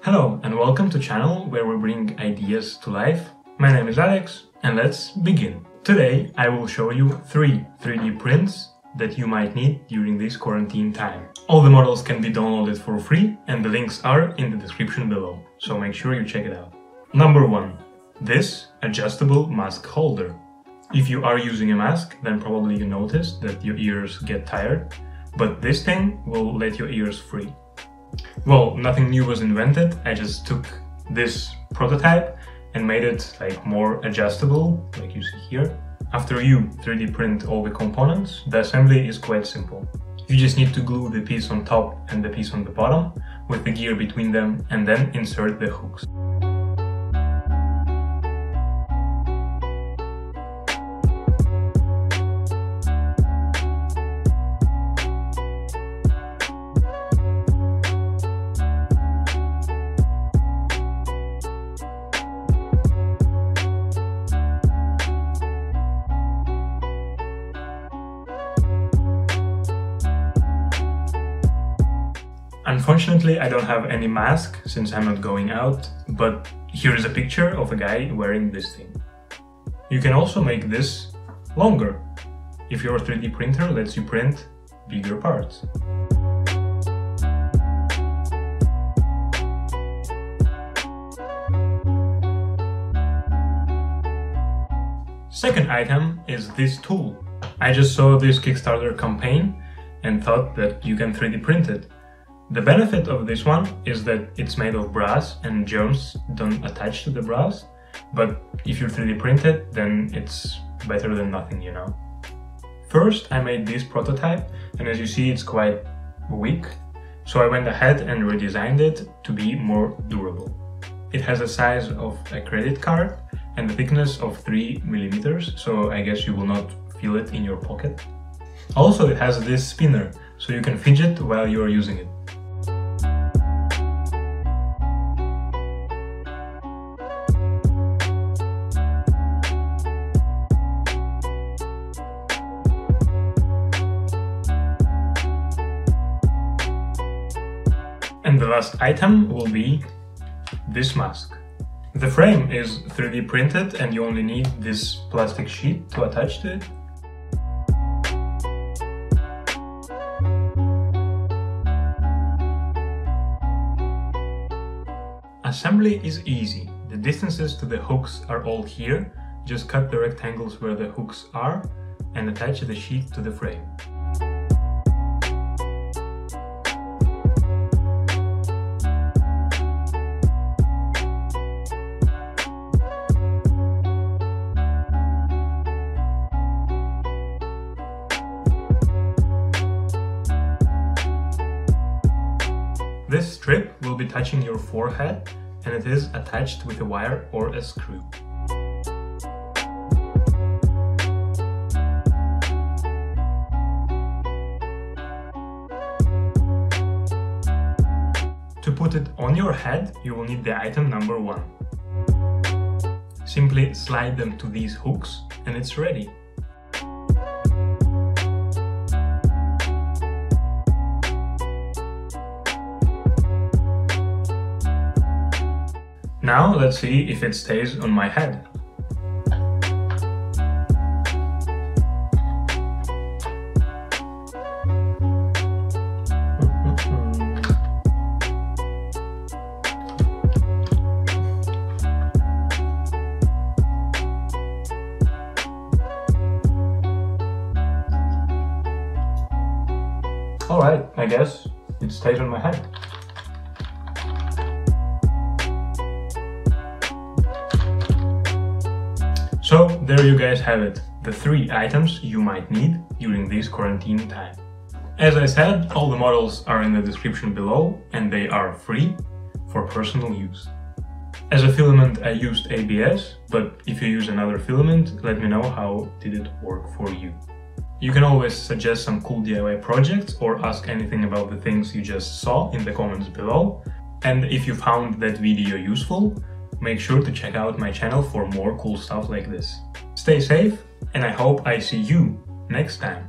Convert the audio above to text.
Hello and welcome to channel where we bring ideas to life. My name is Alex and let's begin. Today I will show you three 3D prints that you might need during this quarantine time. All the models can be downloaded for free and the links are in the description below, so make sure you check it out. Number 1. This adjustable mask holder. If you are using a mask, then probably you noticed that your ears get tired, but this thing will let your ears free. Well, nothing new was invented, I just took this prototype and made it like more adjustable, like you see here. After you 3D print all the components, the assembly is quite simple. You just need to glue the piece on top and the piece on the bottom, with the gear between them, and then insert the hooks. Unfortunately, I don't have any mask since I'm not going out, but here is a picture of a guy wearing this thing. You can also make this longer, if your 3D printer lets you print bigger parts. Second item is this tool. I just saw this Kickstarter campaign and thought that you can 3D print it. The benefit of this one is that it's made of brass and germs don't attach to the brass, but if you 3D print it, then it's better than nothing, you know. First, I made this prototype, and as you see, it's quite weak, so I went ahead and redesigned it to be more durable. It has a size of a credit card and a thickness of 3 millimeters, so I guess you will not feel it in your pocket. Also, it has this spinner, so you can fidget while you are using it. And the last item will be this mask. The frame is 3D printed and you only need this plastic sheet to attach to it. Assembly is easy. The distances to the hooks are all here. Just cut the rectangles where the hooks are and attach the sheet to the frame. This strip will be touching your forehead and it is attached with a wire or a screw. To put it on your head, you will need the item number one. Simply slide them to these hooks and it's ready. Now let's see if it stays on my head. Alright, I guess it stays on my head. So there you guys have it, the three items you might need during this quarantine time. As I said, all the models are in the description below and they are free for personal use. As a filament I used ABS, but if you use another filament, let me know how did it work for you. You can always suggest some cool DIY projects or ask anything about the things you just saw in the comments below. And if you found that video useful, Make sure to check out my channel for more cool stuff like this. Stay safe, and I hope I see you next time.